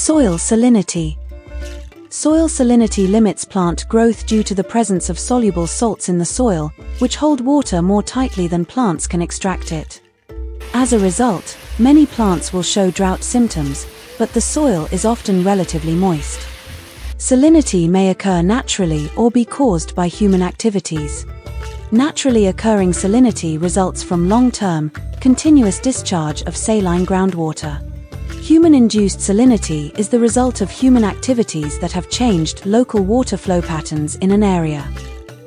Soil salinity. Soil salinity limits plant growth due to the presence of soluble salts in the soil, which hold water more tightly than plants can extract it. As a result, many plants will show drought symptoms, but the soil is often relatively moist. Salinity may occur naturally or be caused by human activities. Naturally occurring salinity results from long-term, continuous discharge of saline groundwater. Human-induced salinity is the result of human activities that have changed local water flow patterns in an area.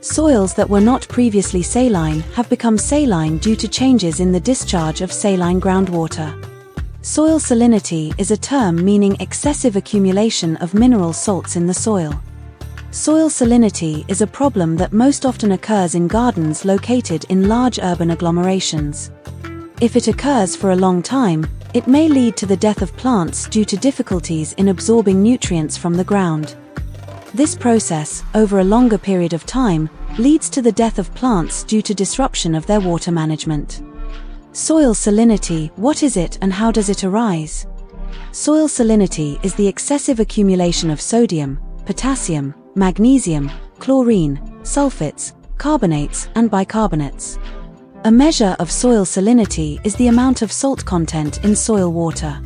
Soils that were not previously saline have become saline due to changes in the discharge of saline groundwater. Soil salinity is a term meaning excessive accumulation of mineral salts in the soil. Soil salinity is a problem that most often occurs in gardens located in large urban agglomerations. If it occurs for a long time, it may lead to the death of plants due to difficulties in absorbing nutrients from the ground. This process, over a longer period of time, leads to the death of plants due to disruption of their water management. Soil salinity, what is it and how does it arise? Soil salinity is the excessive accumulation of sodium, potassium, magnesium, chlorine, sulfates, carbonates, and bicarbonates. A measure of soil salinity is the amount of salt content in soil water.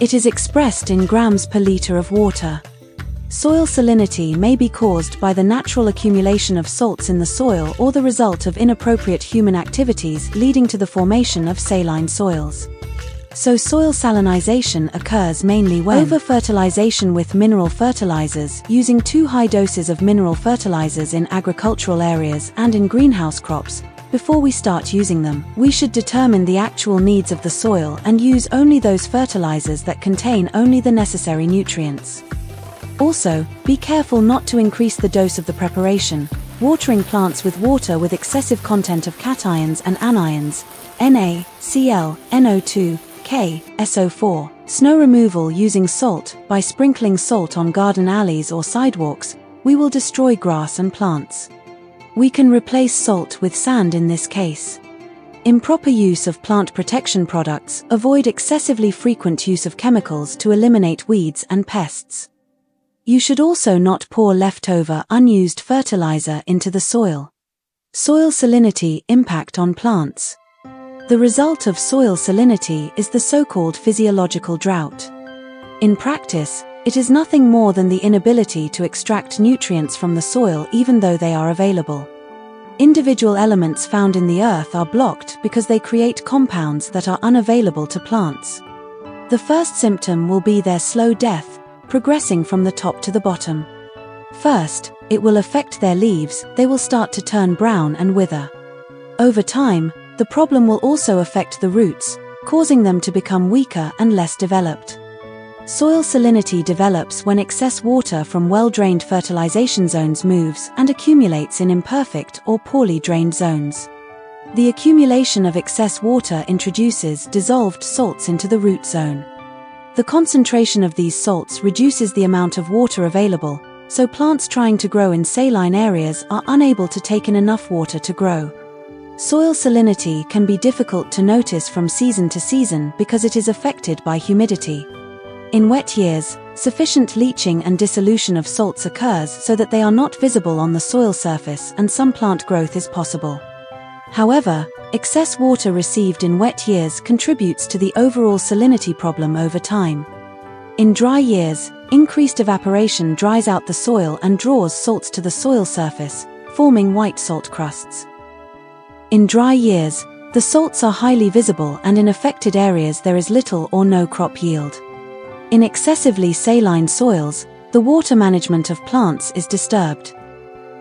It is expressed in grams per liter of water. Soil salinity may be caused by the natural accumulation of salts in the soil or the result of inappropriate human activities leading to the formation of saline soils. So soil salinization occurs mainly when over-fertilization with mineral fertilizers using too high doses of mineral fertilizers in agricultural areas and in greenhouse crops before we start using them, we should determine the actual needs of the soil and use only those fertilizers that contain only the necessary nutrients. Also, be careful not to increase the dose of the preparation, watering plants with water with excessive content of cations and anions, Na, Cl, NO2, K, SO4. Snow removal using salt, by sprinkling salt on garden alleys or sidewalks, we will destroy grass and plants. We can replace salt with sand in this case. Improper use of plant protection products, avoid excessively frequent use of chemicals to eliminate weeds and pests. You should also not pour leftover unused fertilizer into the soil. Soil salinity impact on plants. The result of soil salinity is the so-called physiological drought. In practice, it is nothing more than the inability to extract nutrients from the soil even though they are available. Individual elements found in the earth are blocked because they create compounds that are unavailable to plants. The first symptom will be their slow death, progressing from the top to the bottom. First, it will affect their leaves, they will start to turn brown and wither. Over time, the problem will also affect the roots, causing them to become weaker and less developed. Soil salinity develops when excess water from well-drained fertilization zones moves and accumulates in imperfect or poorly drained zones. The accumulation of excess water introduces dissolved salts into the root zone. The concentration of these salts reduces the amount of water available, so plants trying to grow in saline areas are unable to take in enough water to grow. Soil salinity can be difficult to notice from season to season because it is affected by humidity. In wet years, sufficient leaching and dissolution of salts occurs so that they are not visible on the soil surface and some plant growth is possible. However, excess water received in wet years contributes to the overall salinity problem over time. In dry years, increased evaporation dries out the soil and draws salts to the soil surface, forming white salt crusts. In dry years, the salts are highly visible and in affected areas there is little or no crop yield. In excessively saline soils, the water management of plants is disturbed.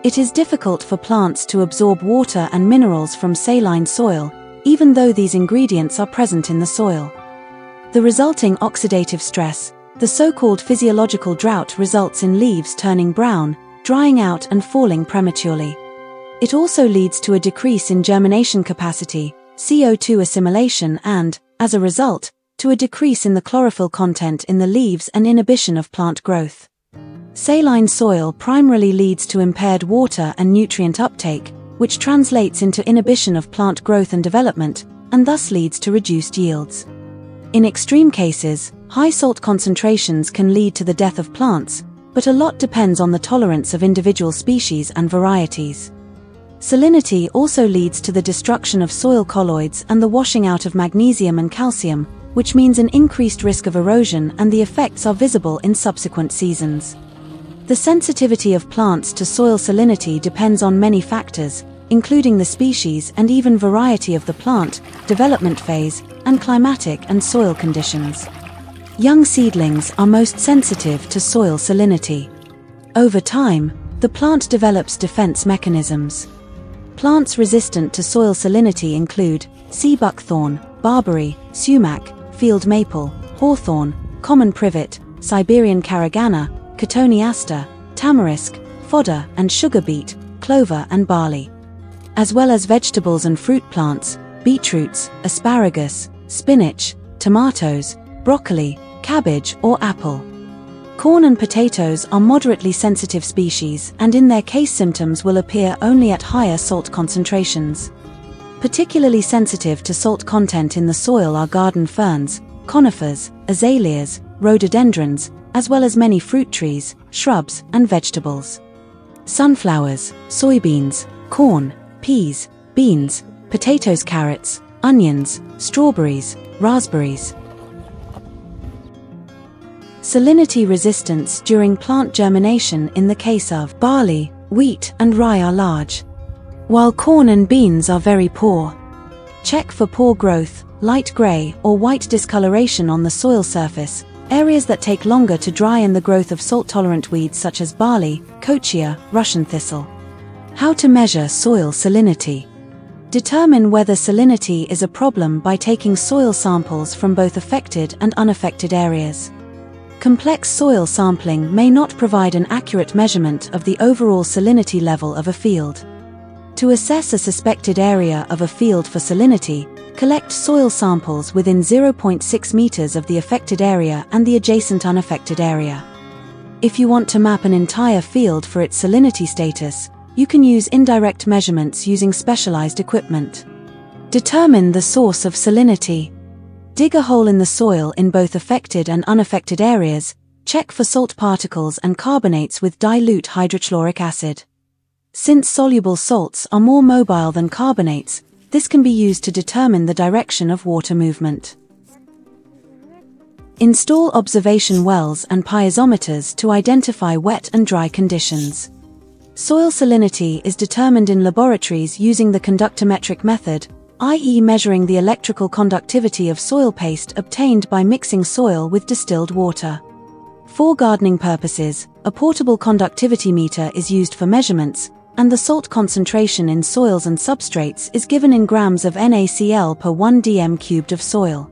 It is difficult for plants to absorb water and minerals from saline soil, even though these ingredients are present in the soil. The resulting oxidative stress, the so-called physiological drought results in leaves turning brown, drying out and falling prematurely. It also leads to a decrease in germination capacity, CO2 assimilation and, as a result, to a decrease in the chlorophyll content in the leaves and inhibition of plant growth. Saline soil primarily leads to impaired water and nutrient uptake, which translates into inhibition of plant growth and development, and thus leads to reduced yields. In extreme cases, High salt concentrations can lead to the death of plants, but a lot depends on the tolerance of individual species and varieties. Salinity also leads to the destruction of soil colloids and the washing out of magnesium and calcium, which means an increased risk of erosion and the effects are visible in subsequent seasons. The sensitivity of plants to soil salinity depends on many factors, including the species and even variety of the plant, development phase, and climatic and soil conditions. Young seedlings are most sensitive to soil salinity. Over time, the plant develops defense mechanisms. Plants resistant to soil salinity include sea buckthorn, barberry, sumac, field maple, hawthorn, common privet, Siberian caragana, cotoneaster, tamarisk, fodder and sugar beet, clover and barley. As well as vegetables and fruit plants, beetroots, asparagus, spinach, tomatoes, broccoli, cabbage or apple. Corn and potatoes are moderately sensitive species and in their case symptoms will appear only at higher salt concentrations. Particularly sensitive to salt content in the soil are garden ferns, conifers, azaleas, rhododendrons, as well as many fruit trees, shrubs, and vegetables. Sunflowers, soybeans, corn, peas, beans, potatoes, carrots, onions, strawberries, raspberries. Salinity resistance during plant germination in the case of barley, wheat, and rye are large, while corn and beans are very poor. Check for poor growth, light grey or white discoloration on the soil surface, Areas that take longer to dry and the growth of salt-tolerant weeds such as barley, kochia, Russian thistle. How to measure soil salinity. Determine whether salinity is a problem by taking soil samples from both affected and unaffected areas. Complex soil sampling may not provide an accurate measurement of the overall salinity level of a field. To assess a suspected area of a field for salinity, Collect soil samples within 0.6 meters of the affected area and the adjacent unaffected area. If you want to map an entire field for its salinity status, you can use indirect measurements using specialized equipment. Determine the source of salinity. Dig a hole in the soil in both affected and unaffected areas, check for salt particles and carbonates with dilute hydrochloric acid. Since soluble salts are more mobile than carbonates, this can be used to determine the direction of water movement. Install observation wells and piezometers to identify wet and dry conditions. Soil salinity is determined in laboratories using the conductometric method, i.e. measuring the electrical conductivity of soil paste obtained by mixing soil with distilled water. For gardening purposes, a portable conductivity meter is used for measurements, and the salt concentration in soils and substrates is given in grams of NaCl per 1 dm cubed of soil.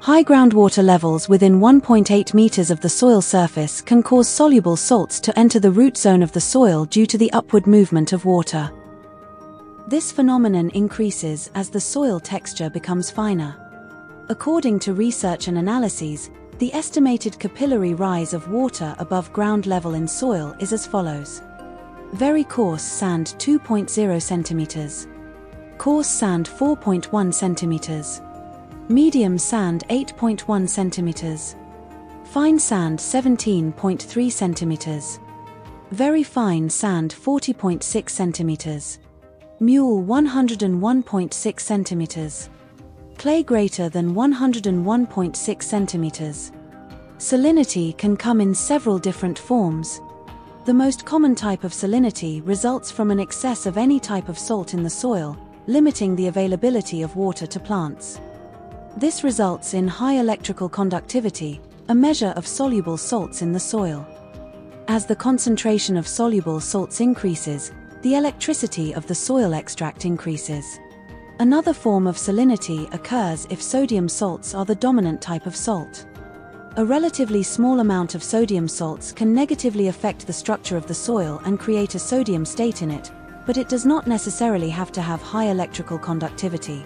High groundwater levels within 1.8 meters of the soil surface can cause soluble salts to enter the root zone of the soil due to the upward movement of water. This phenomenon increases as the soil texture becomes finer. According to research and analyses, the estimated capillary rise of water above ground level in soil is as follows. Very coarse sand 2.0 centimeters. Coarse sand 4.1 centimeters. Medium sand 8.1 centimeters. Fine sand 17.3 centimeters. Very fine sand 40.6 centimeters. Mule 101.6 centimeters. Clay greater than 101.6 centimeters. Salinity can come in several different forms, the most common type of salinity results from an excess of any type of salt in the soil, limiting the availability of water to plants. This results in high electrical conductivity, a measure of soluble salts in the soil. As the concentration of soluble salts increases, the electricity of the soil extract increases. Another form of salinity occurs if sodium salts are the dominant type of salt. A relatively small amount of sodium salts can negatively affect the structure of the soil and create a sodium state in it, but it does not necessarily have to have high electrical conductivity.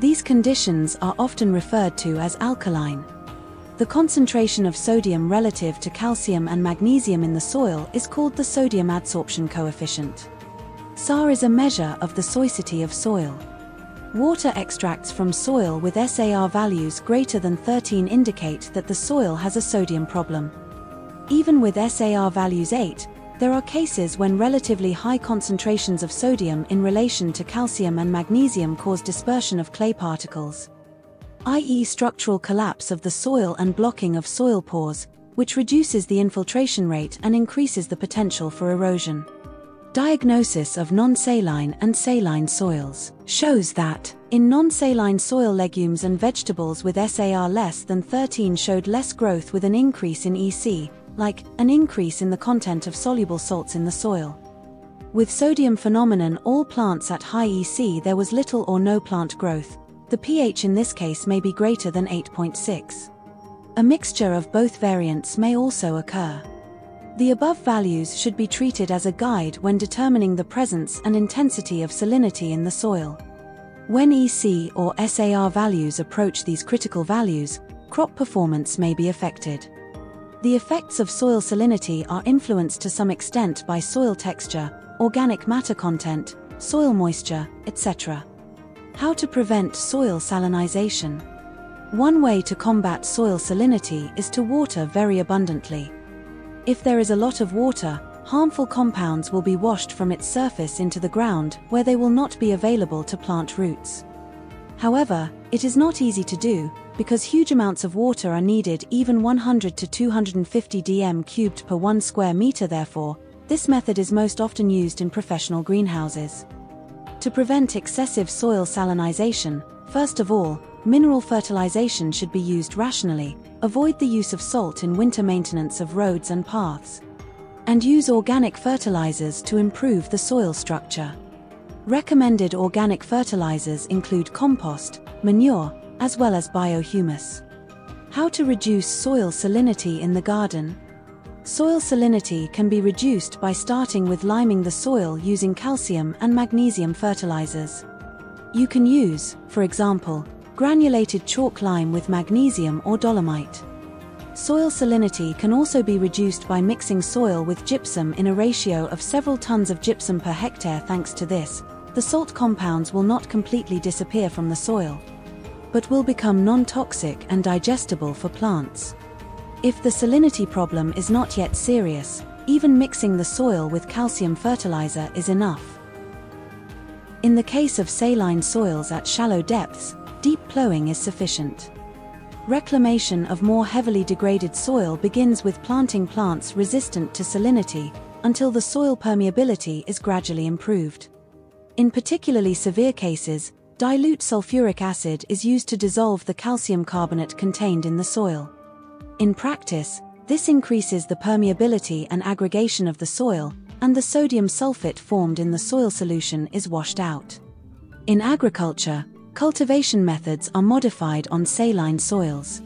These conditions are often referred to as alkaline. The concentration of sodium relative to calcium and magnesium in the soil is called the sodium adsorption coefficient. SAR is a measure of the sodicity of soil. Water extracts from soil with SAR values greater than 13 indicate that the soil has a sodium problem. Even with SAR values 8, there are cases when relatively high concentrations of sodium in relation to calcium and magnesium cause dispersion of clay particles, i.e. structural collapse of the soil and blocking of soil pores, which reduces the infiltration rate and increases the potential for erosion. Diagnosis of non-saline and saline soils shows that in non-saline soil legumes and vegetables with SAR less than 13 showed less growth with an increase in EC, like an increase in the content of soluble salts in the soil. With sodium phenomenon all plants at high EC there was little or no plant growth. The pH in this case may be greater than 8.6. A mixture of both variants may also occur. The above values should be treated as a guide when determining the presence and intensity of salinity in the soil. When EC or SAR values approach these critical values, crop performance may be affected. The effects of soil salinity are influenced to some extent by soil texture, organic matter content, soil moisture, etc. How to prevent soil salinization? One way to combat soil salinity is to water very abundantly. If there is a lot of water, harmful compounds will be washed from its surface into the ground where they will not be available to plant roots. However, it is not easy to do, because huge amounts of water are needed even 100 to 250 dm cubed per 1 square meter therefore, this method is most often used in professional greenhouses. To prevent excessive soil salinization, first of all, mineral fertilization should be used rationally, avoid the use of salt in winter maintenance of roads and paths. And use organic fertilizers to improve the soil structure. Recommended organic fertilizers include compost, manure, as well as biohumus. How to reduce soil salinity in the garden? Soil salinity can be reduced by starting with liming the soil using calcium and magnesium fertilizers. You can use, for example, granulated chalk lime with magnesium or dolomite. Soil salinity can also be reduced by mixing soil with gypsum in a ratio of several tons of gypsum per hectare. Thanks to this, the salt compounds will not completely disappear from the soil, but will become non-toxic and digestible for plants. If the salinity problem is not yet serious, even mixing the soil with calcium fertilizer is enough. In the case of saline soils at shallow depths, deep plowing is sufficient. Reclamation of more heavily degraded soil begins with planting plants resistant to salinity until the soil permeability is gradually improved. In particularly severe cases, dilute sulfuric acid is used to dissolve the calcium carbonate contained in the soil. In practice, this increases the permeability and aggregation of the soil, and the sodium sulfate formed in the soil solution is washed out. In agriculture, cultivation methods are modified on saline soils.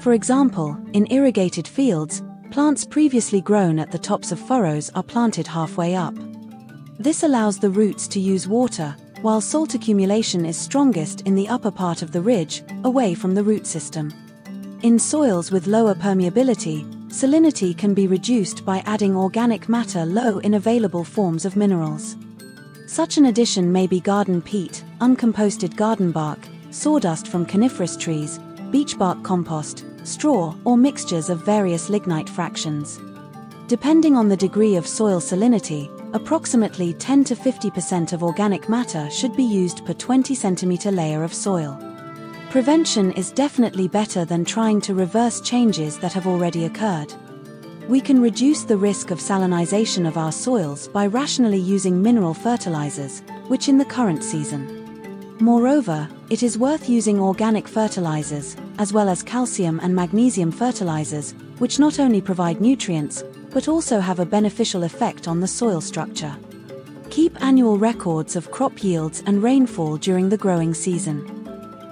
For example, in irrigated fields, plants previously grown at the tops of furrows are planted halfway up. This allows the roots to use water, while salt accumulation is strongest in the upper part of the ridge, away from the root system. In soils with lower permeability, salinity can be reduced by adding organic matter low in available forms of minerals. Such an addition may be garden peat, uncomposted garden bark, sawdust from coniferous trees, beech bark compost, straw, or mixtures of various lignite fractions. Depending on the degree of soil salinity, approximately 10 to 50% of organic matter should be used per 20 centimeter layer of soil. Prevention is definitely better than trying to reverse changes that have already occurred we can reduce the risk of salinization of our soils by rationally using mineral fertilizers, which in the current season. Moreover, it is worth using organic fertilizers, as well as calcium and magnesium fertilizers, which not only provide nutrients, but also have a beneficial effect on the soil structure. Keep annual records of crop yields and rainfall during the growing season.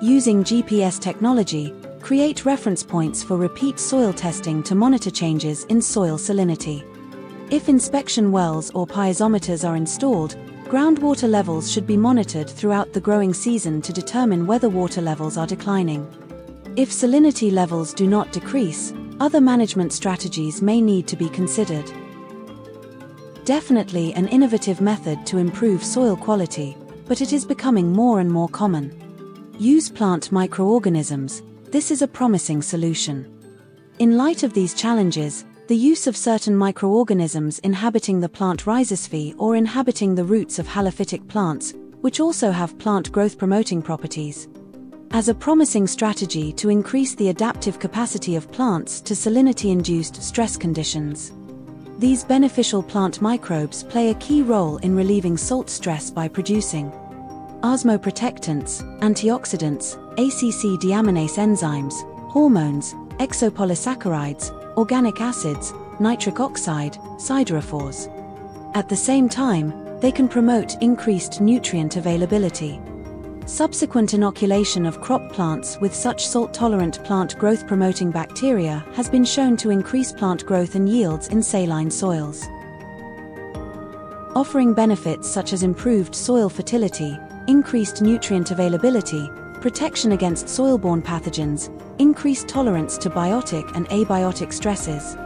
Using GPS technology, Create reference points for repeat soil testing to monitor changes in soil salinity. If inspection wells or piezometers are installed, groundwater levels should be monitored throughout the growing season to determine whether water levels are declining. If salinity levels do not decrease, other management strategies may need to be considered. Definitely an innovative method to improve soil quality, but it is becoming more and more common. Use plant microorganisms, this is a promising solution. In light of these challenges, the use of certain microorganisms inhabiting the plant rhizosphere or inhabiting the roots of halophytic plants, which also have plant growth promoting properties, as a promising strategy to increase the adaptive capacity of plants to salinity induced stress conditions. These beneficial plant microbes play a key role in relieving salt stress by producing osmoprotectants, antioxidants, ACC deaminase enzymes, hormones, exopolysaccharides, organic acids, nitric oxide, siderophores. At the same time, they can promote increased nutrient availability. Subsequent inoculation of crop plants with such salt-tolerant plant growth-promoting bacteria has been shown to increase plant growth and yields in saline soils. Offering benefits such as improved soil fertility, increased nutrient availability, protection against soil-borne pathogens, increased tolerance to biotic and abiotic stresses,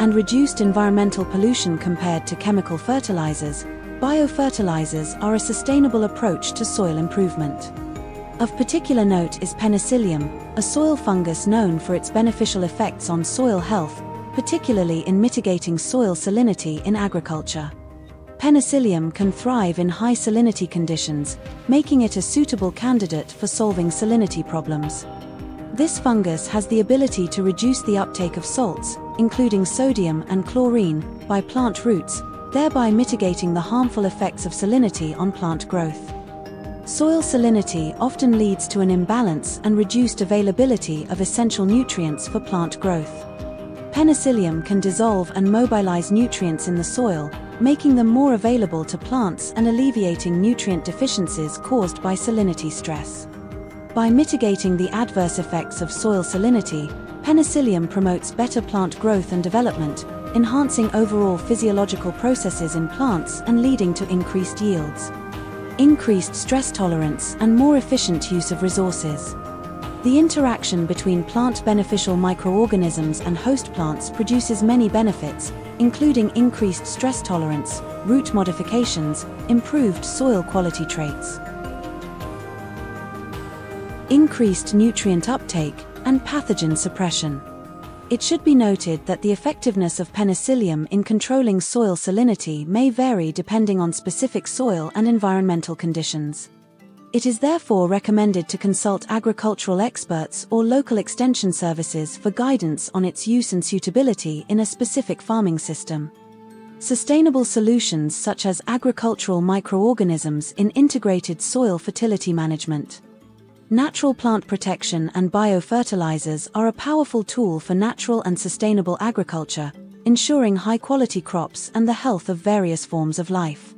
and reduced environmental pollution compared to chemical fertilizers, biofertilizers are a sustainable approach to soil improvement. Of particular note is penicillium, a soil fungus known for its beneficial effects on soil health, particularly in mitigating soil salinity in agriculture. Penicillium can thrive in high salinity conditions, making it a suitable candidate for solving salinity problems. This fungus has the ability to reduce the uptake of salts, including sodium and chlorine, by plant roots, thereby mitigating the harmful effects of salinity on plant growth. Soil salinity often leads to an imbalance and reduced availability of essential nutrients for plant growth. Penicillium can dissolve and mobilize nutrients in the soil, making them more available to plants and alleviating nutrient deficiencies caused by salinity stress. By mitigating the adverse effects of soil salinity, penicillium promotes better plant growth and development, enhancing overall physiological processes in plants and leading to increased yields. Increased stress tolerance and more efficient use of resources. The interaction between plant beneficial microorganisms and host plants produces many benefits, including increased stress tolerance, root modifications, improved soil quality traits increased nutrient uptake, and pathogen suppression. It should be noted that the effectiveness of penicillium in controlling soil salinity may vary depending on specific soil and environmental conditions. It is therefore recommended to consult agricultural experts or local extension services for guidance on its use and suitability in a specific farming system. Sustainable solutions such as agricultural microorganisms in integrated soil fertility management. Natural plant protection and biofertilizers are a powerful tool for natural and sustainable agriculture, ensuring high quality crops and the health of various forms of life.